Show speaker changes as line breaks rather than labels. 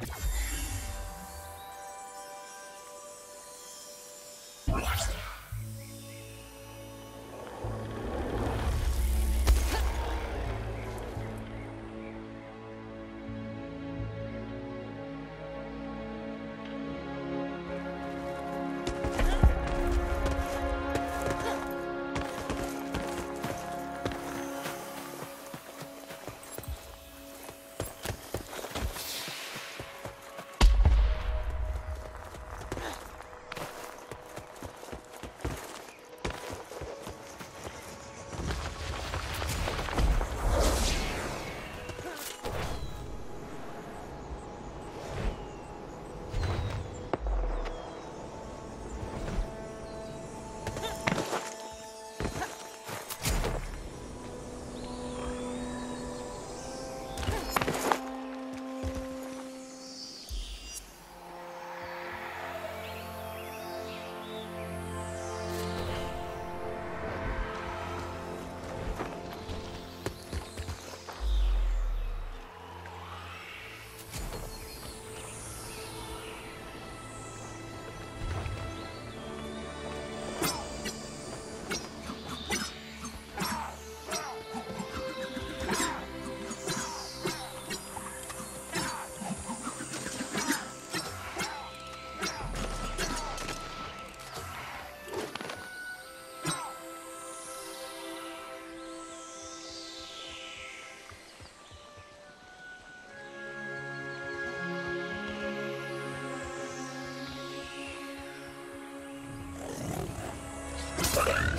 you Okay.